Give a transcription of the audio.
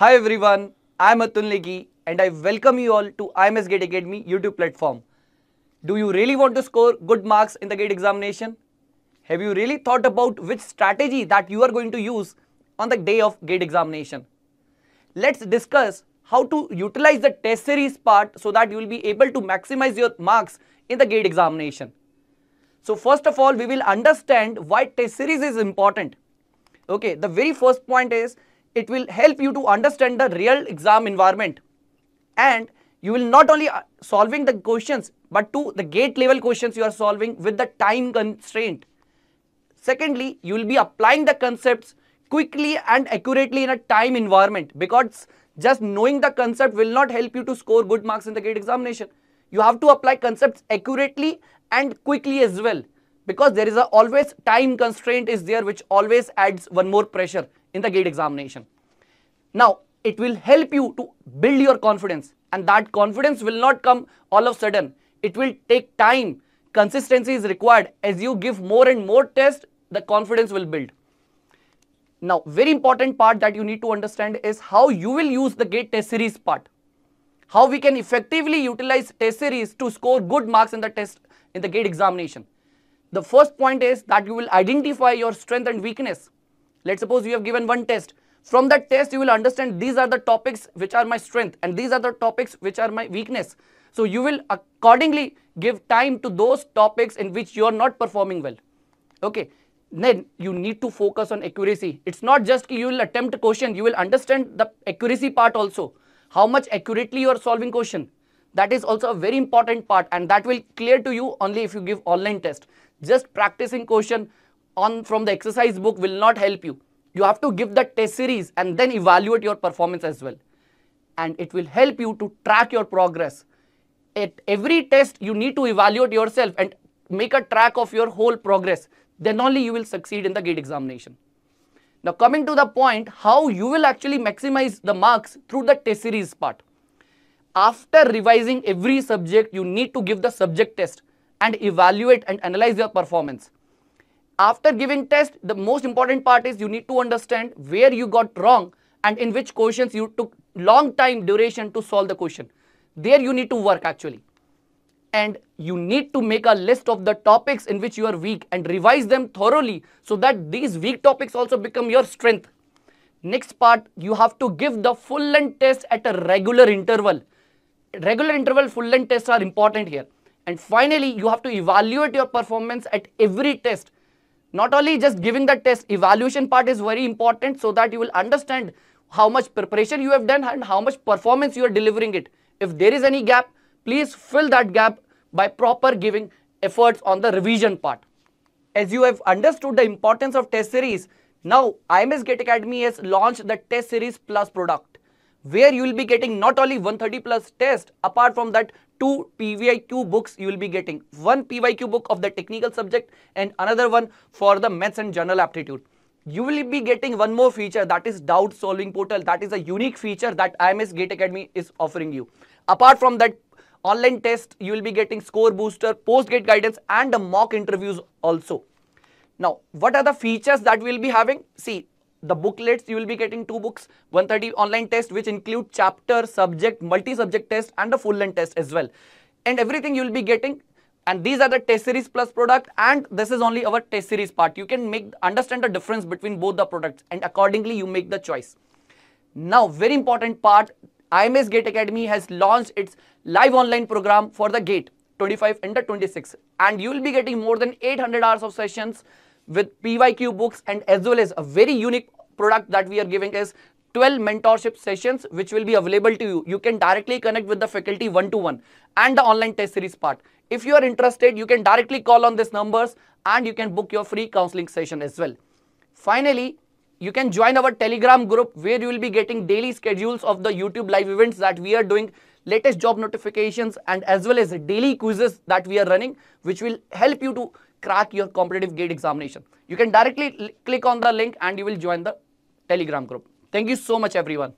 Hi everyone, I am Atul Negi and I welcome you all to IMS Gate Academy YouTube platform. Do you really want to score good marks in the GATE examination? Have you really thought about which strategy that you are going to use on the day of GATE examination? Let's discuss how to utilize the test series part so that you will be able to maximize your marks in the GATE examination. So first of all, we will understand why test series is important. Okay, the very first point is it will help you to understand the real exam environment and you will not only uh, solving the questions but to the gate level questions you are solving with the time constraint. Secondly, you will be applying the concepts quickly and accurately in a time environment because just knowing the concept will not help you to score good marks in the gate examination. You have to apply concepts accurately and quickly as well because there is a always time constraint is there which always adds one more pressure in the gate examination. Now, it will help you to build your confidence and that confidence will not come all of a sudden. It will take time. Consistency is required. As you give more and more tests, the confidence will build. Now, very important part that you need to understand is how you will use the GATE test series part. How we can effectively utilize test series to score good marks in the test in the GATE examination. The first point is that you will identify your strength and weakness. Let's suppose you have given one test. From that test, you will understand these are the topics which are my strength and these are the topics which are my weakness. So you will accordingly give time to those topics in which you are not performing well. Okay then you need to focus on accuracy. It's not just you will attempt a question, you will understand the accuracy part also. How much accurately you are solving question. That is also a very important part and that will clear to you only if you give online test. Just practicing question on from the exercise book will not help you. You have to give the test series and then evaluate your performance as well. And it will help you to track your progress. At every test, you need to evaluate yourself and make a track of your whole progress then only you will succeed in the gate examination. Now coming to the point how you will actually maximize the marks through the test series part. After revising every subject, you need to give the subject test and evaluate and analyze your performance. After giving test, the most important part is you need to understand where you got wrong and in which questions you took long time duration to solve the question. There you need to work actually and you need to make a list of the topics in which you are weak and revise them thoroughly so that these weak topics also become your strength. Next part, you have to give the full length test at a regular interval. Regular interval full length tests are important here. And finally, you have to evaluate your performance at every test. Not only just giving the test, evaluation part is very important so that you will understand how much preparation you have done and how much performance you are delivering it. If there is any gap, please fill that gap by proper giving efforts on the revision part. As you have understood the importance of test series, now IMS GATE Academy has launched the test series plus product where you will be getting not only 130 plus test apart from that two PYQ books you will be getting one PYQ book of the technical subject and another one for the maths and general aptitude you will be getting one more feature that is doubt solving portal that is a unique feature that IMS GATE Academy is offering you apart from that online test, you will be getting score booster, post-gate guidance and the mock interviews also. Now, what are the features that we will be having? See, the booklets, you will be getting two books, 130 online test which include chapter, subject, multi-subject test and a full-length test as well. And everything you will be getting and these are the test series plus product and this is only our test series part. You can make understand the difference between both the products and accordingly you make the choice. Now, very important part, IMS GATE Academy has launched its live online program for the GATE 25 and the 26 and you will be getting more than 800 hours of sessions with PYQ books and as well as a very unique product that we are giving is 12 mentorship sessions which will be available to you. You can directly connect with the faculty one to one and the online test series part. If you are interested, you can directly call on these numbers and you can book your free counseling session as well. Finally, you can join our telegram group where you will be getting daily schedules of the youtube live events that we are doing latest job notifications and as well as daily quizzes that we are running which will help you to crack your competitive gate examination. You can directly click on the link and you will join the telegram group. Thank you so much everyone